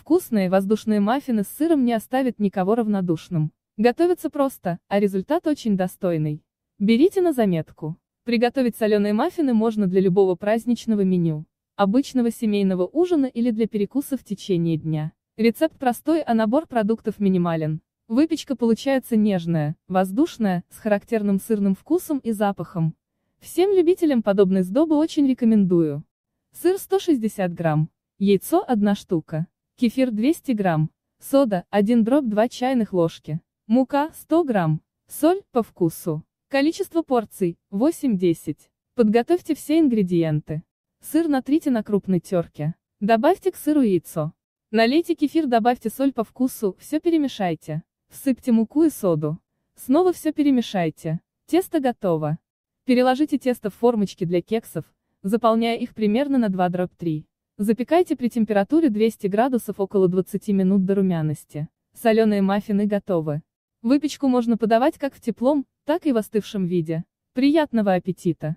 Вкусные воздушные маффины с сыром не оставят никого равнодушным. Готовится просто, а результат очень достойный. Берите на заметку. Приготовить соленые маффины можно для любого праздничного меню, обычного семейного ужина или для перекуса в течение дня. Рецепт простой, а набор продуктов минимален. Выпечка получается нежная, воздушная, с характерным сырным вкусом и запахом. Всем любителям подобной сдобы очень рекомендую. Сыр 160 грамм, яйцо 1 штука, кефир 200 грамм, сода 1 дробь 2 чайных ложки, мука 100 грамм, соль по вкусу. Количество порций 8-10. Подготовьте все ингредиенты. Сыр натрите на крупной терке. Добавьте к сыру яйцо. Налейте кефир, добавьте соль по вкусу, все перемешайте. Всыпьте муку и соду. Снова все перемешайте. Тесто готово. Переложите тесто в формочки для кексов, заполняя их примерно на 2 дробь 3. Запекайте при температуре 200 градусов около 20 минут до румяности. Соленые маффины готовы. Выпечку можно подавать как в теплом, так и в остывшем виде. Приятного аппетита!